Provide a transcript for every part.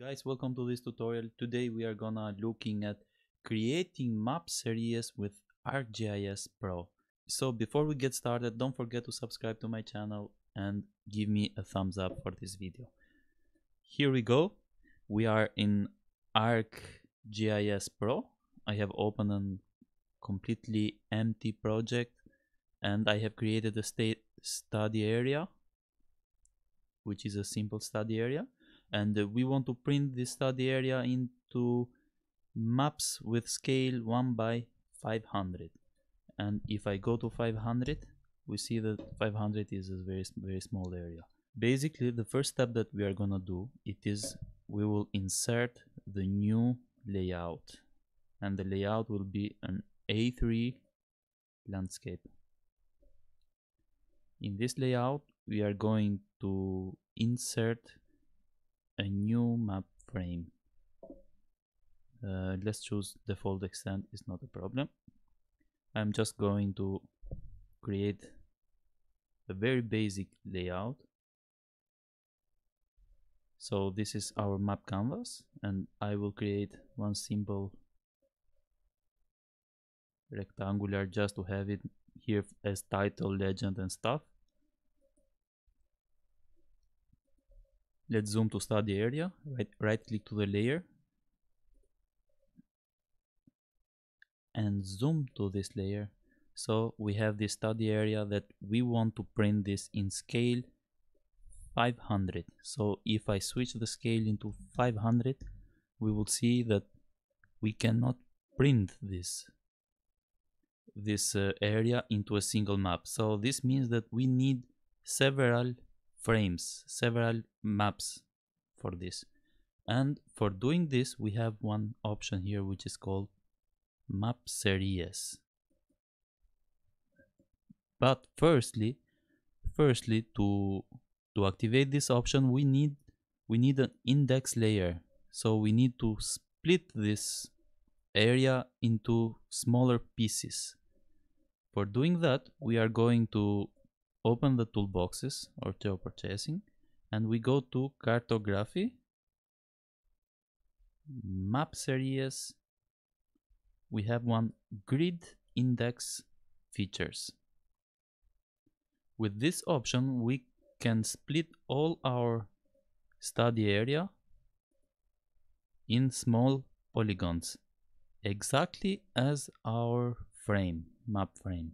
guys, welcome to this tutorial. Today we are gonna looking at creating map series with ArcGIS Pro. So before we get started, don't forget to subscribe to my channel and give me a thumbs up for this video. Here we go. We are in ArcGIS Pro. I have opened a completely empty project and I have created a state study area which is a simple study area and uh, we want to print the study area into maps with scale 1 by 500 and if I go to 500 we see that 500 is a very very small area. Basically the first step that we are gonna do it is we will insert the new layout. And the layout will be an A3 landscape. In this layout we are going to insert a new map frame. Uh, let's choose default extent is not a problem. I'm just going to create a very basic layout. So this is our map canvas and I will create one simple rectangular just to have it here as title legend and stuff let's zoom to study area. Right right click to the layer. And zoom to this layer. So we have this study area that we want to print this in scale 500 so if I switch the scale into 500 we will see that we cannot print this this uh, area into a single map. So this means that we need several frames, several maps for this. And for doing this, we have one option here which is called map series. But firstly, firstly to to activate this option, we need we need an index layer. So we need to split this area into smaller pieces. For doing that, we are going to open the toolboxes or geo-processing and we go to cartography map series. We have one grid index features. With this option we can split all our study area in small polygons exactly as our frame map frame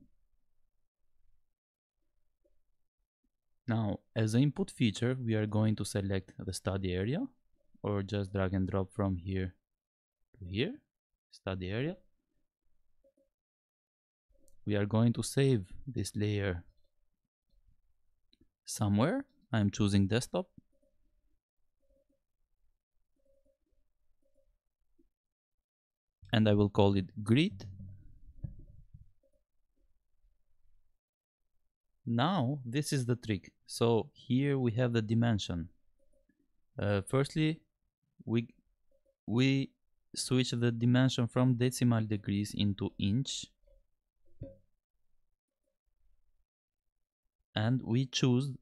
Now, as an input feature, we are going to select the study area or just drag and drop from here to here, study area. We are going to save this layer somewhere. I'm choosing desktop. And I will call it grid now this is the trick. So here we have the dimension. Uh, firstly we we switch the dimension from decimal degrees into inch. And we choose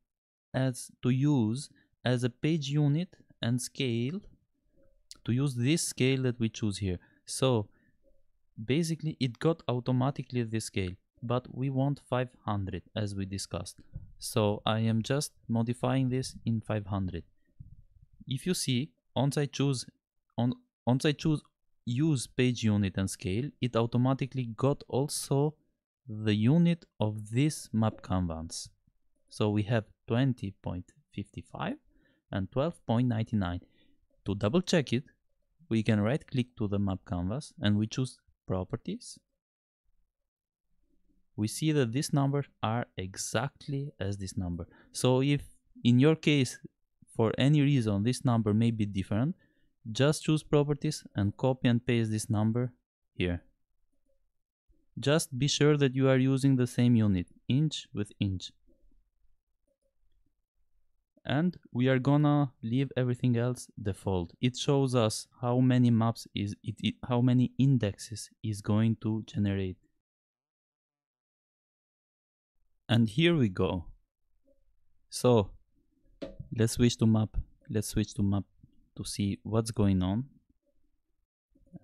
as to use as a page unit and scale to use this scale that we choose here. So basically it got automatically this scale but we want 500 as we discussed. So I am just modifying this in 500 if you see once I choose on once I choose use page unit and scale it automatically got also the unit of this map canvas. So we have 20.55 and 12.99 to double check it we can right click to the map canvas and we choose properties we see that these numbers are exactly as this number. So if in your case, for any reason, this number may be different, just choose properties and copy and paste this number here. Just be sure that you are using the same unit, inch with inch. And we are gonna leave everything else default. It shows us how many maps is it, it how many indexes is going to generate and here we go. So let's switch to map. Let's switch to map to see what's going on.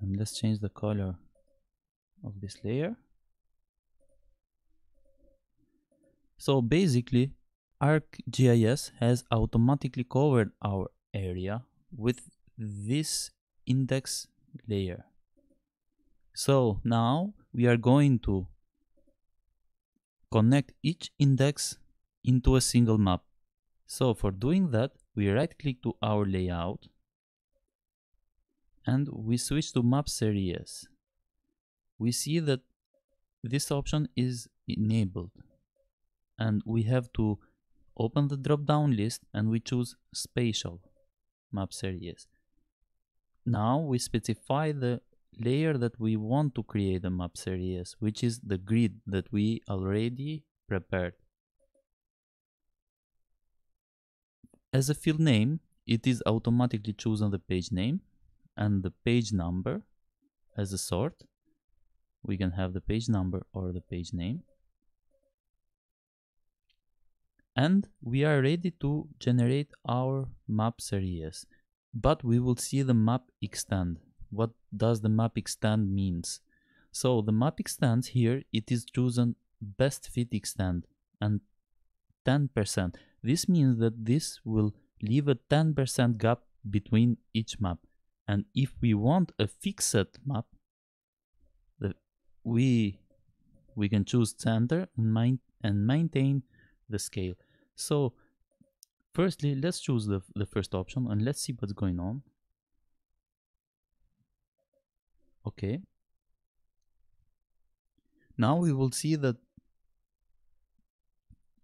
And let's change the color of this layer. So basically ArcGIS has automatically covered our area with this index layer. So now we are going to connect each index into a single map. So for doing that, we right click to our layout and we switch to map series. We see that this option is enabled and we have to open the drop down list and we choose spatial map series. Now we specify the layer that we want to create a map series, which is the grid that we already prepared. As a field name, it is automatically chosen the page name and the page number as a sort. We can have the page number or the page name. And we are ready to generate our map series, but we will see the map extend what does the map extend means. So the map extends here, it is chosen best fit extend and 10%. This means that this will leave a 10% gap between each map. And if we want a fixed map, the, we we can choose center and, main, and maintain the scale. So firstly, let's choose the, the first option and let's see what's going on. Okay. Now we will see that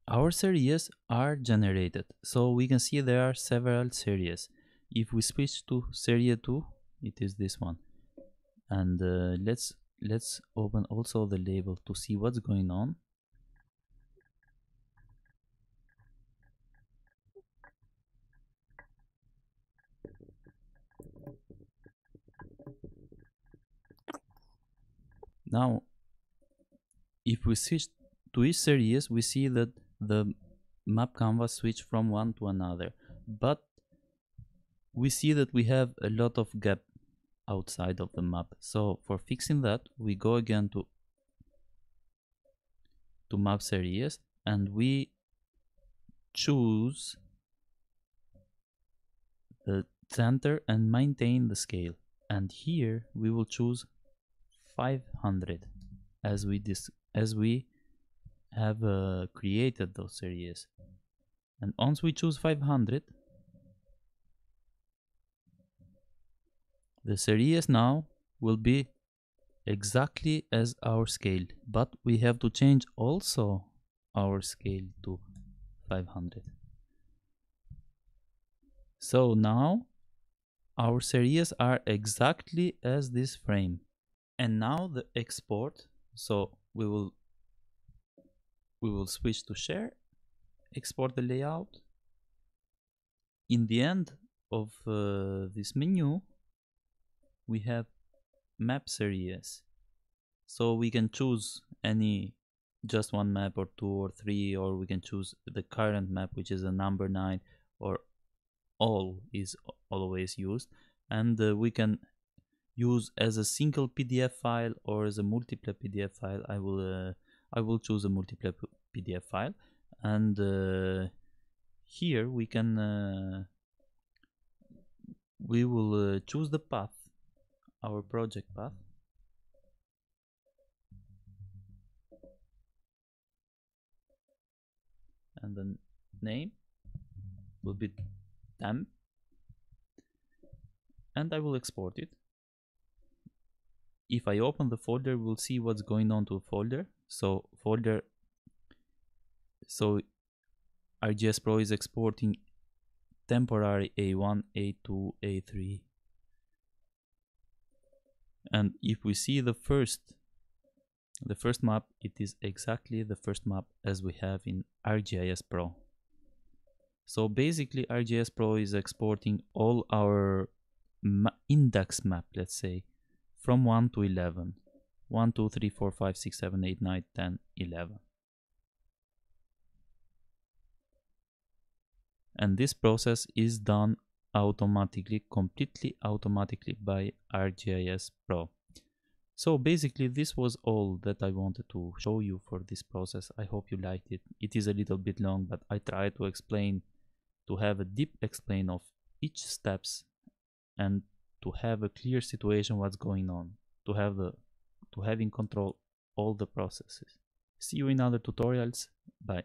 our series are generated. So we can see there are several series. If we switch to series 2 it is this one. And uh, let's let's open also the label to see what's going on Now, if we switch to each series, we see that the map canvas switch from one to another. But we see that we have a lot of gap outside of the map. So for fixing that, we go again to to map series and we choose the center and maintain the scale. And here we will choose 500 as we dis as we have uh, created those series. And once we choose 500 the series now will be exactly as our scale but we have to change also our scale to 500 so now our series are exactly as this frame and now the export so we will we will switch to share export the layout. In the end of uh, this menu we have map series. So we can choose any just one map or two or three or we can choose the current map which is a number nine or all is always used. And uh, we can use as a single PDF file or as a multiple PDF file. I will uh, I will choose a multiple PDF file, and uh, here we can uh, we will choose the path, our project path. And the name will be temp and I will export it if I open the folder we'll see what's going on to the folder. So folder so ArcGIS Pro is exporting temporary A1 A2 A3 and if we see the first the first map it is exactly the first map as we have in ArcGIS Pro. So basically ArcGIS Pro is exporting all our ma index map let's say from 1 to 11. 1, 2, 3, 4, 5, 6, 7, 8, 9, 10, 11. And this process is done automatically, completely automatically by ArcGIS Pro. So basically this was all that I wanted to show you for this process. I hope you liked it. It is a little bit long, but I tried to explain, to have a deep explain of each steps and to have a clear situation what's going on, to have a, to have in control all the processes. See you in other tutorials. Bye.